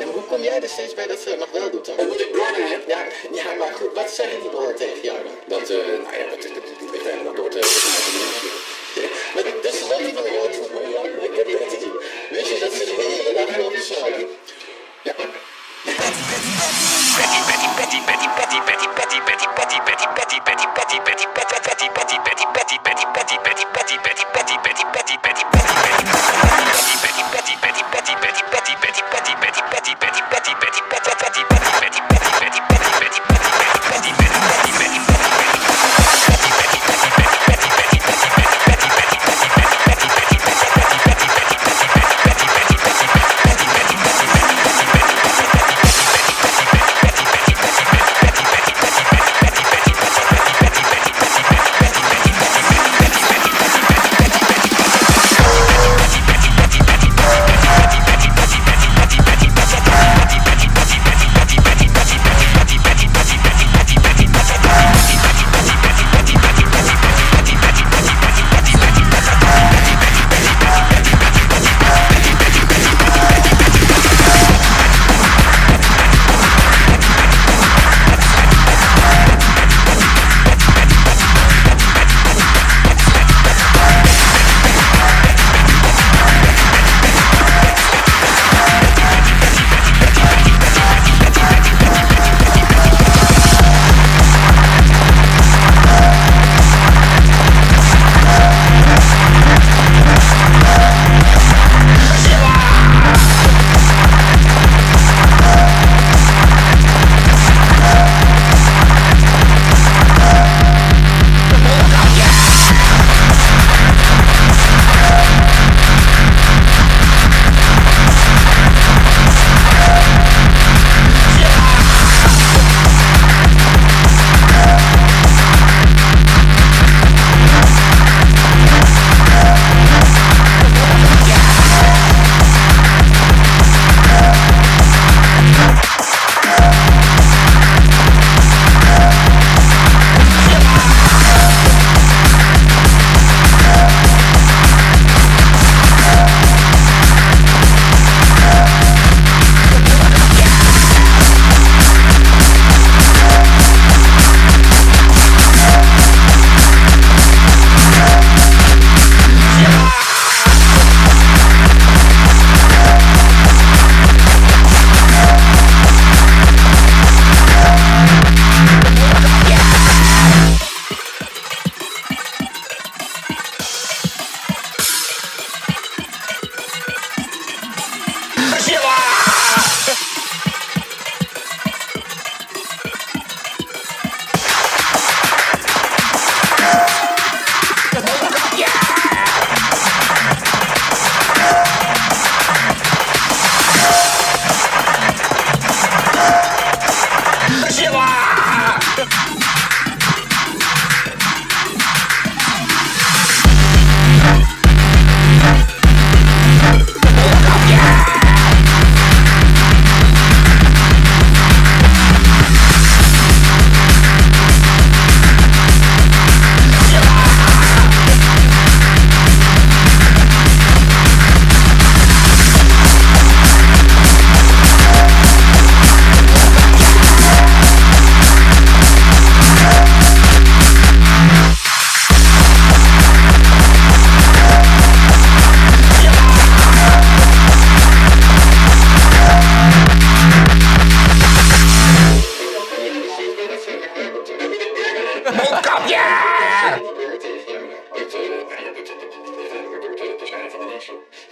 En hoe kom jij er steeds bij dat ze het nog wel doet dan? Omdat ik bronnen heb. Ja, ja, maar goed, wat zeggen die bronnen tegen jou dan? Dat, eh, nou ja, dat, dat, dat, dat ligt nog door te... Maar dus ze wil niet woord Ik heb het niet. Wist je dat ze de hele dag lopen slapen? Ja. Thank you.